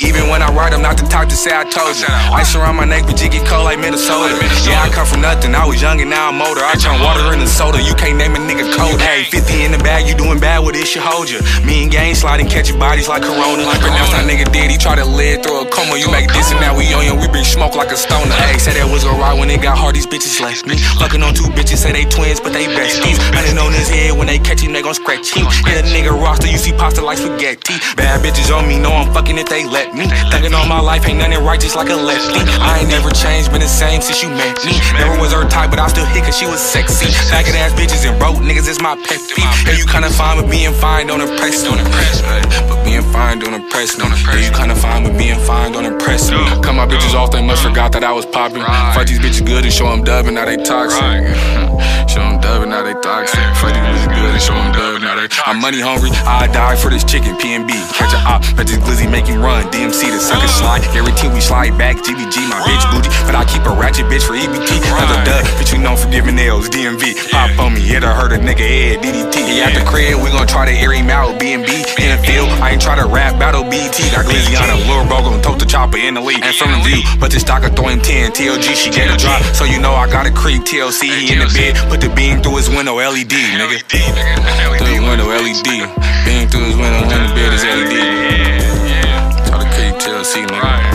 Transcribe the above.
Even when I write them, not to talk to say I told you. Ice around my neck, but jiggy cold like Minnesota. Yeah, I come from nothing. I was young and now I'm older. I turn water into soda. You can't name a nigga cold. Hey, 50 in the bag, you doing bad with this should hold you. Me and gang sliding, catching bodies like Corona. Like Pronounce that nigga dead, he tried to live through a coma. You make this and now we on you, we smoke like a stoner. Hey, say that was alright when it got hard, these bitches left me. Fucking on two bitches, say they twins, but they besties. Hunting on his head when they catch him, they gon' scratch him. Hit a nigga roster, you see pasta like spaghetti. Bad bitches on me, know I'm fucking if they let me. Thinking on my life ain't nothing righteous like a lefty. I ain't never changed, been the same since you met me. Never was her type, but I still hit cause she was sexy. Faggot ass bitches and broke niggas is my pet peeve. Yeah, you kinda fine with being fine, don't impress me. But being fine don't impress me. Yeah, you kinda fine with being fine, don't impress my bitches off, they must forgot that I was popping. Fight these bitches good and show them dub and now they toxic. show them dub and now they toxic. Fuck these I'm money hungry, I die for this chicken, PNB. Catch a op, let this glizzy make him run. DMC, the sucker slide. Every team we slide back, GBG, my bitch booty. But I keep a ratchet bitch for EBT. Another dub, bitch, you know for giving L's, DMV. Pop on me, or hurt a nigga head, DDT. Yeah, at the crib, we gon' try to air him out, BNB. In the field, I ain't try to rap, battle BT. Got glizzy on him, Lil Bro gon' tote the chopper in the league. And from the view, but this stock of throwing 10, TLG, she get a drop. So you know I got a creep, TLC, he in the bed. Put the beam through his window, LED, nigga. Window, LED. Beam through his window, when the bed is LED. Try to creep, TLC, nigga.